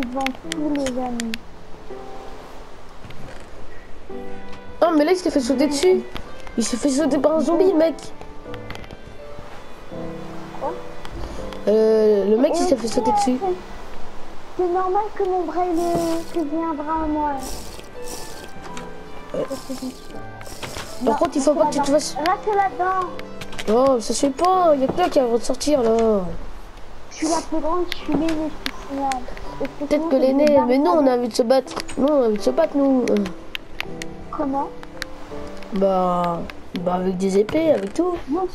devant tous les amis. Ah, mais là, il s'est fait sauter dessus. Il s'est fait sauter par un zombie, mec. Quoi? Euh, le mec, il s'est fait sauter dessus. C'est normal que mon bras il est- que à moi. Par contre, il faut pas que tu te fasses... Reste là-dedans. Oh, ça se fait pas. Il y a que toi qui va de sortir, là. Suis la plus grande, je suis l'aînée, Peut-être que je l'aîné, vais mais nous, on a envie de se battre. Non, on a envie de se battre, nous. Comment? Bah... Bah, avec des épées, avec tout. Bon.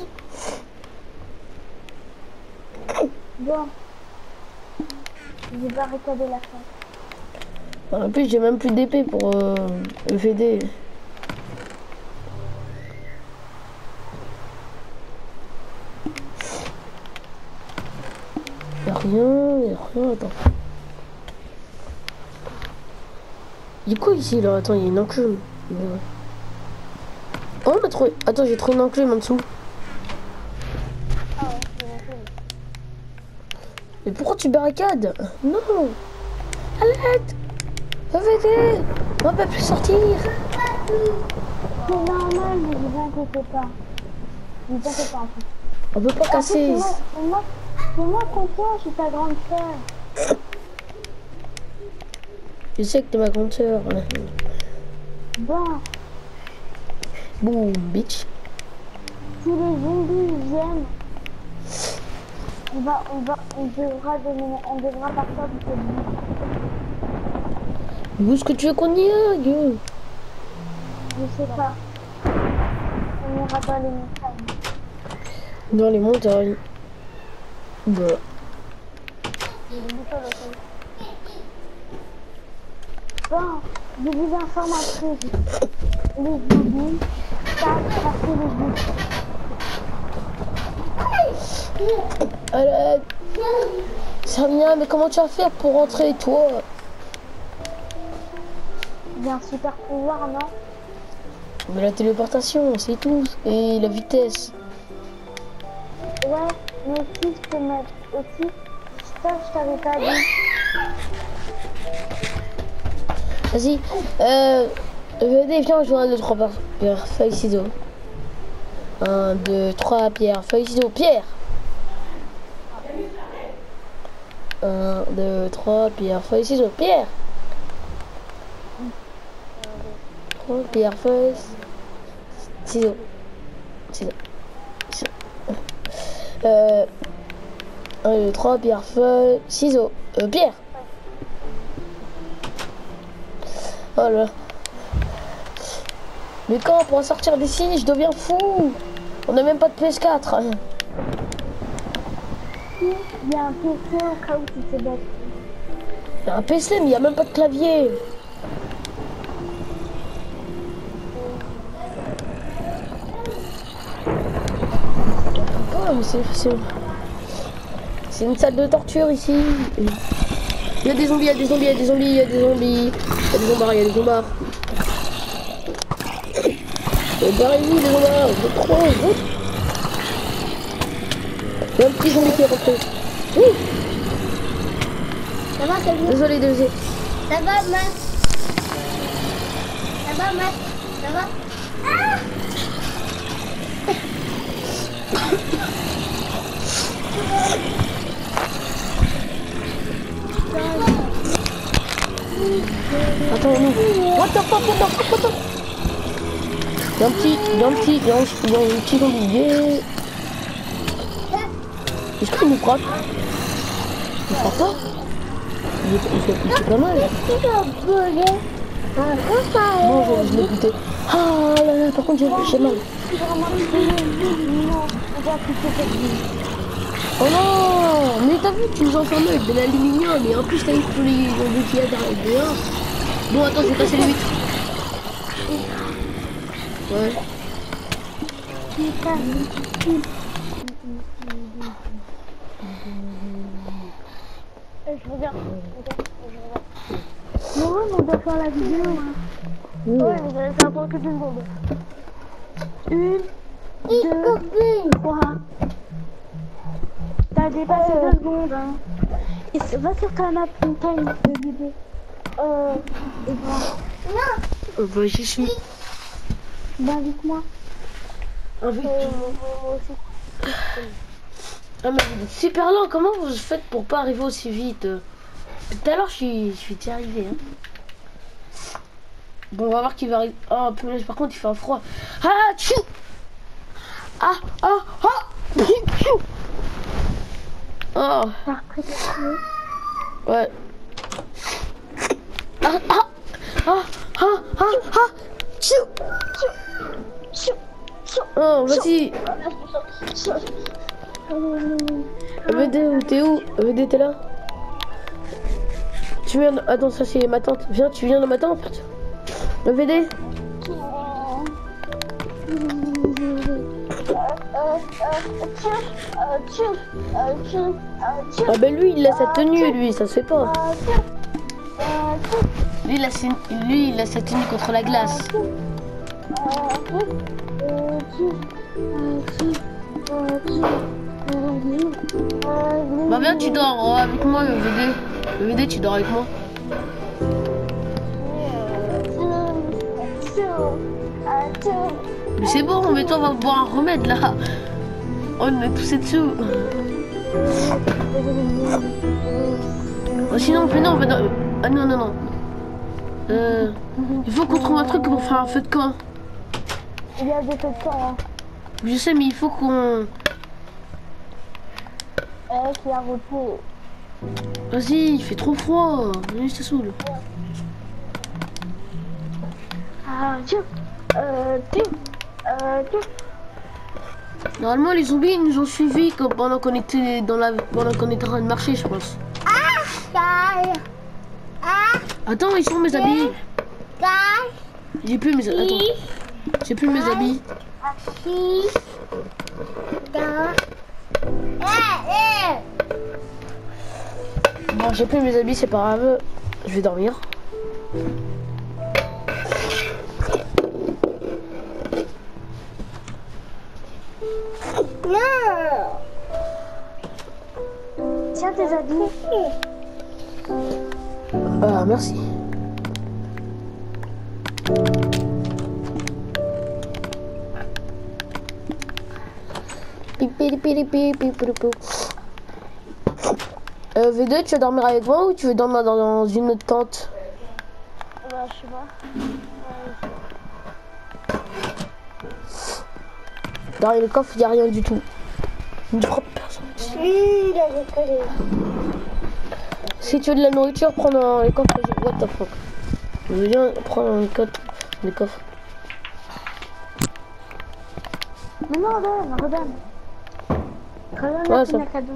La fin. En plus, j'ai même plus d'épée pour euh, le aider. Y'a rien, y'a rien, attends. Y'a quoi ici là? Attends, y'a une enclume. Ouais. Oh, on a trouvé. Attends, j'ai trouvé une enclume en dessous. Ah ouais. Mais pourquoi tu barricades? Non Arrête Revenez On peut plus sortir C'est normal, ne vous inquiétez pas. Ne vous inquiétez pas. On peut pas casser. Fais-moi- fais-moi confiance, je suis ta grande sœur. Je sais que t'es ma grande sœur. Bon, Boum, bitch. si les zombies viennent, on va, on va, on devra on devra partir du ville. Où est-ce que tu veux qu'on y aille Je sais pas. On ira dans les montagnes. Dans les montagnes. Bah. Bon, je vous informe truc. Les savent passer les buts. Arrête Samia, mais comment tu vas faire pour rentrer, toi? J'ai un super pouvoir, non? Mais la téléportation, c'est tout. Et la vitesse. Ouais, mais aussi je peux mettre aussi. Ça, je t'avais pas dit. Vas-y. Euh. Venez, viens, je joue un, deux, trois pierre, feuille, ciseaux. Un, deux, trois, pierre, feuille, ciseaux. Pierre Un, deux, trois, pierre, feuille, ciseaux. Pierre Trois, pierre, feuille, ciseaux. Ciseaux. Ciseaux. Euh. Un, deux, trois, pierre, feuille, ciseaux. Euh, pierre Oh là. Mais quand on pourra sortir d'ici, je deviens fou. On n'a même pas de PS4. Il y a un PC au cas où tu te bête. Il y a un PC, mais il n'y a même pas de clavier. C'est une salle de torture ici. Il y a des zombies, il y a des zombies, il y a des zombies, il y a des zombies. Il y a des zombards, il y a des zombards. Euh, Barrez-vous, les zombards. Vous trop. Il y a un petit zombie qui est rentré. Ouh, Ça va, Kevin désolé, désolé. Ça va, Matt Ça va, Matt Ça va Ah Attends, nous. What the fuck, what the fuck, what the Il y a un petit, il y a un petit, il y a un, il un petit zombie. Est-ce qu'il nous frappe Il frappe pas il, est- il il fait pas mal. Bon, je me buter. Ah là là, par contre, j'ai mal. Oh non Mais t'as vu, tu nous enfermes avec de l'aluminium et en plus t'as eu tous les zombies qu'il y a dehors. Bon, attends, je vais casser les vitres. Ouais. Je regarde. Ouais, mais on doit faire la vidéo. Hein. Ouais, mais ça prend que deux secondes. Une, deux, trois. T'as dépassé deux secondes. Hein. Et va sur Canap Montagne de bébé. Euh, et ben, Euh, bah, j'y suis. ben invite-moi. Avec Euh, tout. moi aussi. Ah, mais vous êtes super lent. Comment vous faites pour pas arriver aussi vite? Euh Tout à l'heure, je suis, je suis déjà arrivé. Hein. Bon, on va voir qui va arriver. Oh, punaise, par contre, il fait un froid. Ah, tchou Ah, ah, ah Tchou Oh, ouais. Ah, ah, ah, ah, ah, ah Tchou Chou, chou. Oh, vas-y Chou. VD, t'es où VD, t'es là Tu viens... Attends, ça c'est ma tante. Viens, tu viens dans ma tente Le VD Ah ben lui, il a sa tenue, lui, ça se fait pas. Lui, il a, sa- lui, il a sa tenue contre la glace. Bah viens, tu dors euh, avec moi, le VD. Le VD, tu dors avec moi. Mais c'est bon, mais toi, on va boire un remède, là. On est tous dessous. Oh, sinon, mais non, on va dans- Ah non, non, non. Euh, il faut qu'on trouve un truc pour faire un feu de camp. Il y a des temps, hein. Je sais, mais il faut qu'on... Eh, qui a repos. Vas-y, il fait trop froid. Vas-y, je te saoule. Ah, tiens. Euh, tiens. Euh, tiens. Normalement, les zombies, nous ont suivis comme pendant qu'on était dans la... pendant qu'on était en train de marcher, je pense. Ah, Attends, ils sont mes habits. J'ai plus mes... Attends. J'ai plus mes habits. Da. Eh, eh. Bon, j'ai plus mes habits, c'est pas grave. Je vais dormir. Non. Tiens tes habits. Ah, merci. Euh, V2, tu veux dormir avec moi ou tu veux dormir dans, dans une autre tente? Bah, je sais pas. Dans le coffre, il n'y a rien du tout. Une propre personne. Il a décollé. Si tu veux de la nourriture, prends dans les coffres. What the fuck Je veux bien prendre dans les coffres. Les coffres. Mais non, redonne, redonne. Redonne Ouais, ça- cadeau.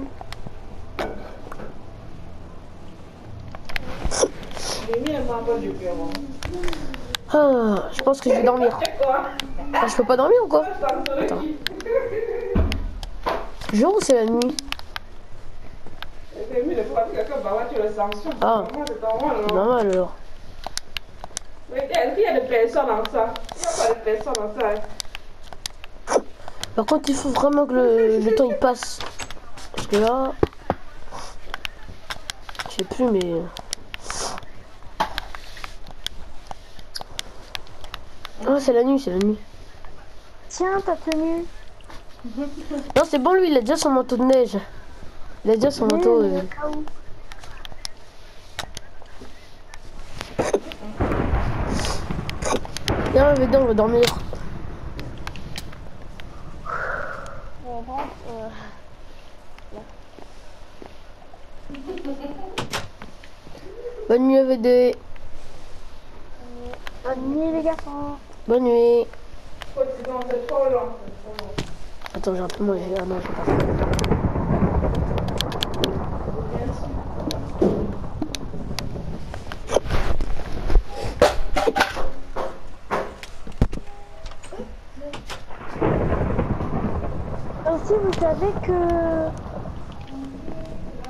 Ah, je pense que je vais dormir. Ah, je peux pas dormir ou quoi Attends. Jour ou c'est la nuit Ah. Normal alors. Mais qu'il y a des personnes dans ça Il n'y a personnes. Par contre, il faut vraiment que le, le temps il passe. Parce que là. Je sais plus, mais. Ah, c'est la nuit, c'est la nuit. Tiens, ta tenue. Non, c'est bon, lui, il a déjà son manteau de neige. Il a déjà son manteau. Euh. Viens, Védan, on va dormir. On rentre, euh, Bonne nuit, VD. Bonne nuit, les garçons. Bonne nuit. Attends, j'ai un peu mangé. Ah non, j'ai pas. Aussi, vous savez que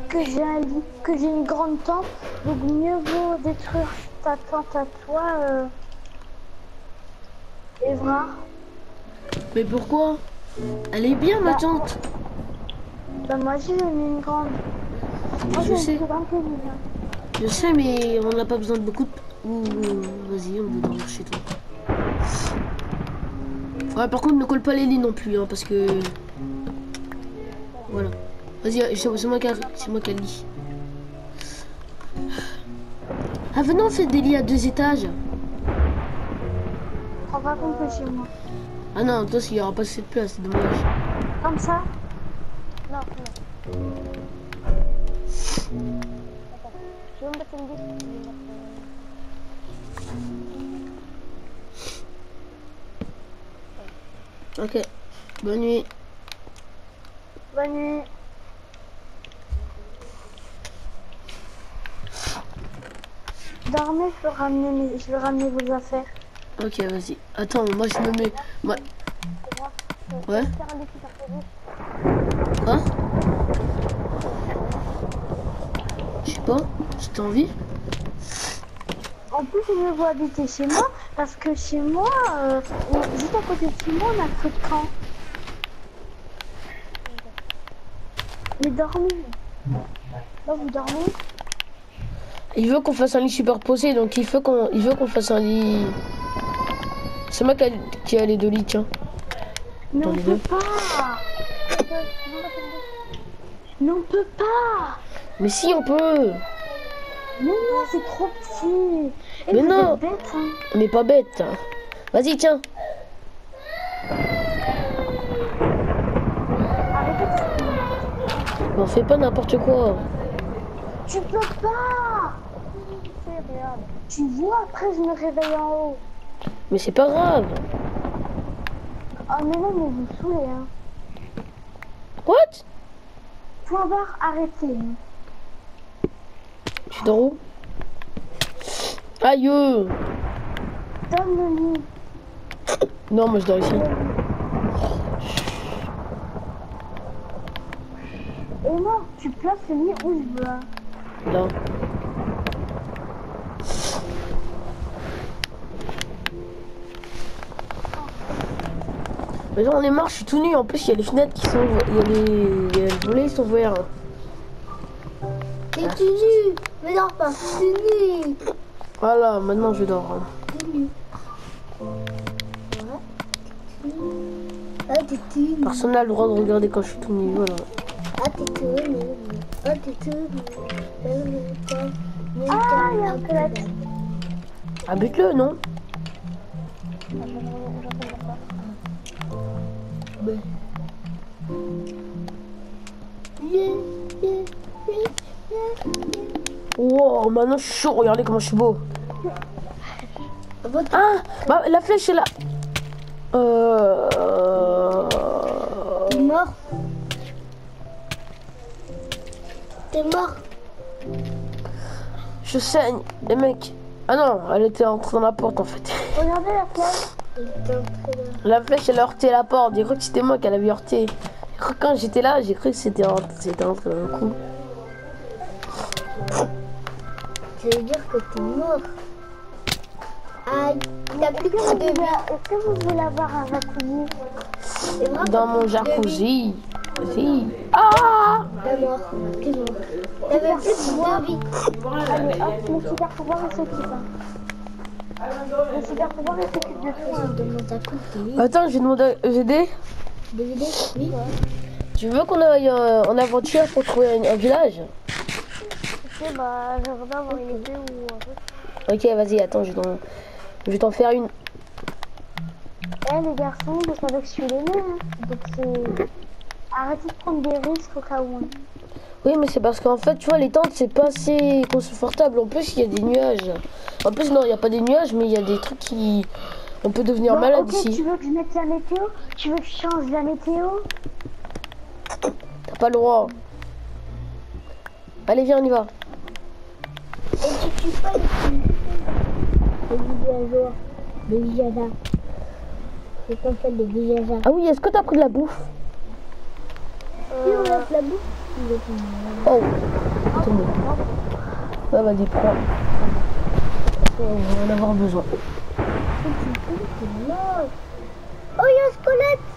que j'ai un lit, que j'ai une grande tente, donc mieux vaut détruire ta tente à toi, euh, Mais pourquoi? Elle est bien, ma tante. Bah moi j'ai mis une grande. Moi, Je sais. Je sais, mais on n'a pas besoin de beaucoup de... Ouh, vas-y, on veut dormir chez toi. Ouais, par contre, ne colle pas les lits non plus, hein, parce que... Voilà. Vas-y, c'est c'est moi qui a, c'est moi qui lit. Ah, venez, on fait des lits à deux étages. On va compter chez moi. Ah non, toi, il n'y aura pas assez de place, c'est dommage. Comme ça Non, non. Je vais me mettre une liste. Ok. Bonne nuit. Bonne nuit. Dormez, je vais ramener, mes- je vais ramener vos affaires. Ok, vas-y. Attends, moi, je me mets... Moi... Je Ouais. Quoi? Je sais pas. T'as envie En plus, il me voit habiter chez moi parce que chez moi, euh, juste à côté de chez moi, on a feu de camp. Mais dormez. Là, vous dormez? Il veut qu'on fasse un lit superposé, donc il veut qu'on il veut qu'on fasse un lit. C'est moi qui a, qui a les deux lits, tiens. Mais Dans on peut deux. pas Mais on peut pas Mais si on peut Mais non, c'est trop petit Et Mais non. bête, hein est pas bête. Vas-y, tiens. On fait pas n'importe quoi. Tu peux pas. Tu vois, après, je me réveille en haut. Mais c'est pas grave. Oh, mais non, mais vous saoulez, hein. What? Point barre, arrêtez. Tu dors où Aïe. Donne le lit. Non, moi je dors ici. Et non, tu places le lit où je veux. hein. Mais on est marre, je suis tout nu. En plus, il y a les fenêtres qui sont. Il y a les, volets, ils sont ouverts. T'es tout nu Mais non, pas tout nu Voilà, maintenant je dors. hein. Ah, t'es tout nu Personne n'a le droit de regarder quand je suis tout nu. Voilà. Ah, t'es tout nu Ah, t'es tout nu Ah, il y a un tête. Habite-le, non Maintenant je suis chaud. Regardez comment je suis beau. Ah, bah, la flèche est là. Euh... T'es mort T'es mort Je saigne, les mecs. Ah non, elle était entrée dans la porte en fait. Regardez la flèche. La flèche, elle a heurté la porte. J'ai cru que c'était moi qu'elle avait heurté. Quand j'étais là, j'ai cru que c'était en- c'était entré dans le coup. Ça veut dire que t'es mort. Aïe, t'as plus que de vie. Est-ce que vous voulez avoir un jacuzzi C'est vrai Dans mon jacuzzi. Si. Ah T'es mort. T'es mort. T'avais plus de vie. Allez, hop, mon super pouvoir il s'occupe. Mon super pouvoir il s'occupe de jacuzzi. Attends, je vais demander à. DVD Oui. Tu veux qu'on aille euh, en aventure pour trouver un village? Ok, bah, j'aimerais bien avoir une épée ou un truc. Ok, vas-y, attends, je vais t'en- je vais t'en faire une. Eh, les garçons, vous savez que je suis l'aîné. Hein. Donc, c'est. Arrêtez de prendre des risques au cas où. hein. Oui, mais c'est parce qu'en fait, tu vois, les tentes, c'est pas assez confortable. En plus, il y a des nuages. En plus, non, il n'y a pas des nuages, mais il y a des trucs qui... On peut devenir Bon, malade ici. Tu veux que je mette la météo? Tu veux que je change la météo? T'as pas le droit. Allez, viens, on y va. Pas villageois. C'est comme ça, villageois. Ah oui, est-ce que t'as pris de la bouffe on lève la bouffe. Oh tombé. Ouais, vas-y, prends. On va en avoir besoin. Oh, il y a un squelette